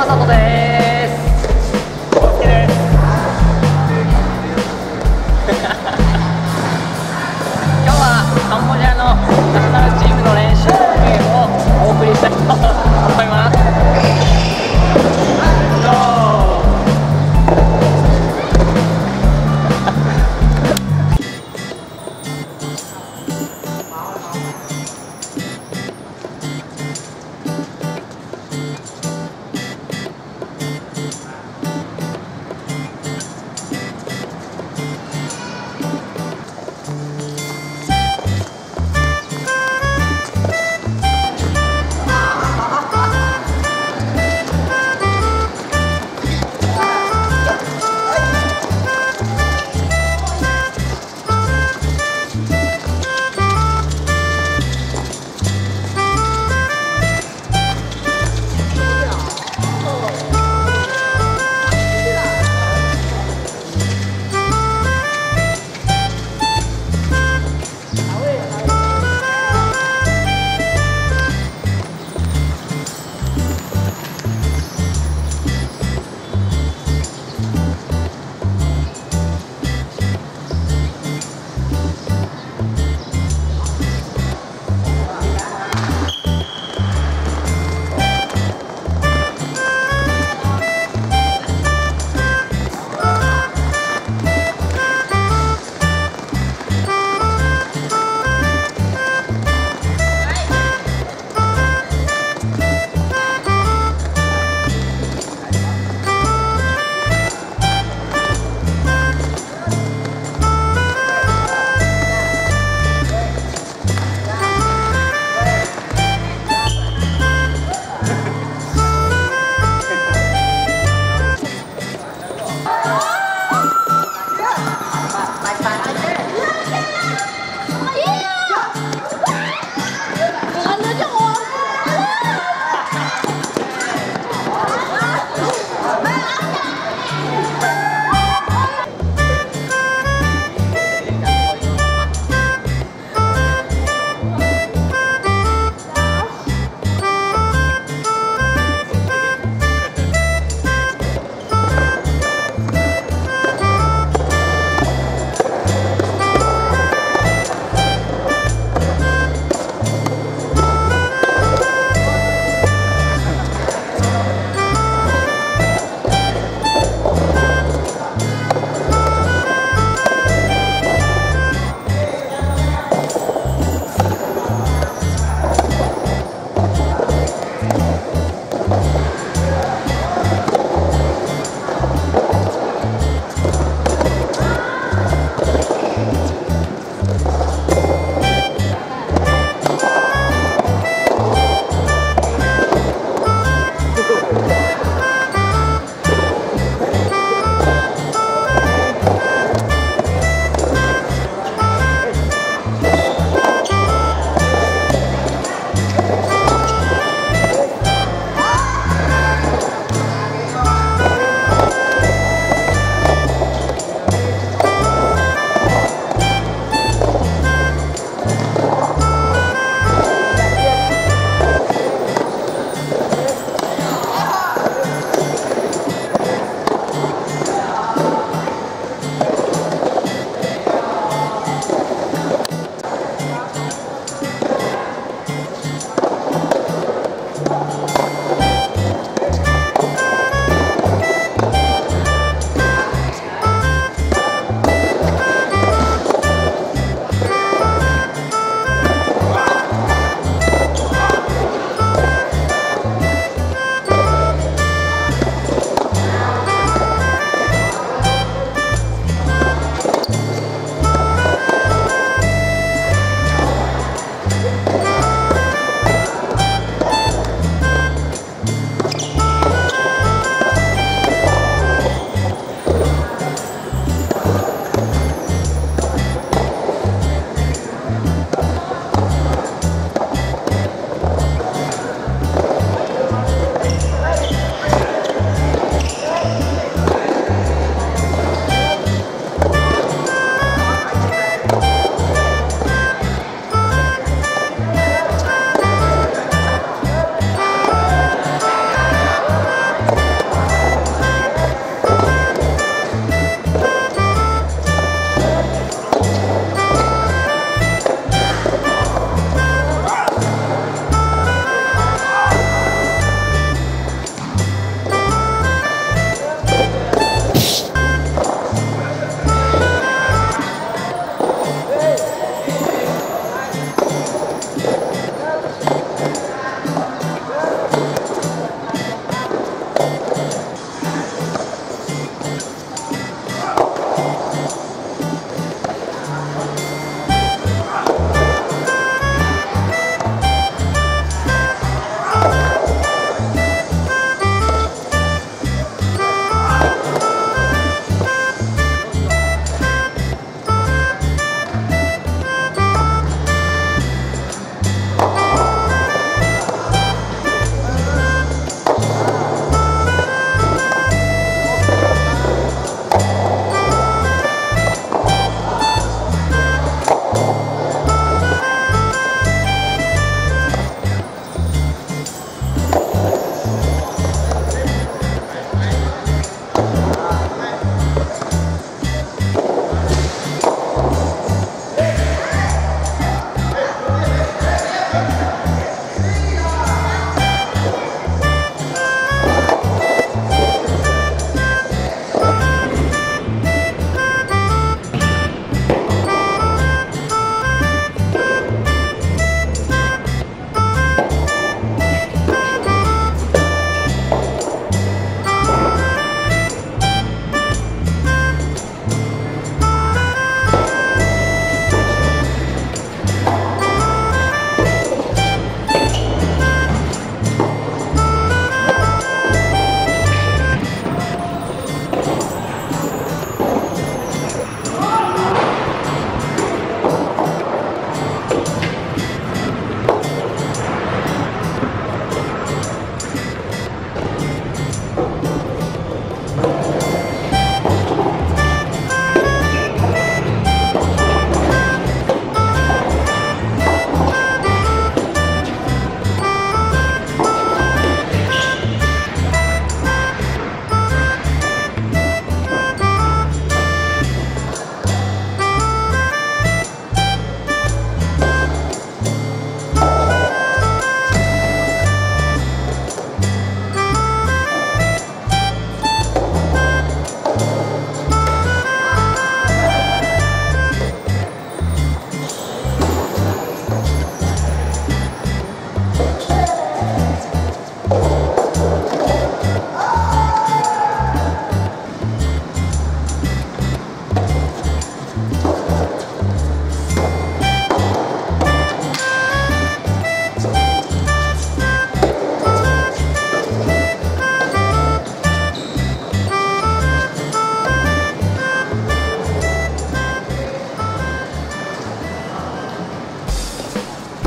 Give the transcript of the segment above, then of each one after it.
正人です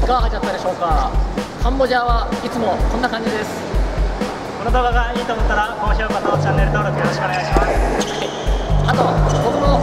かがだったでしょうか？カンボジアはいつもこんな感じです。この動画がいいと思ったら高評価とチャンネル登録よろしくお願いします。あと僕の